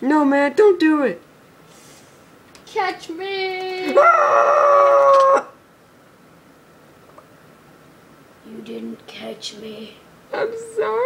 No, man, don't do it. Catch me! Ah! You didn't catch me. I'm sorry.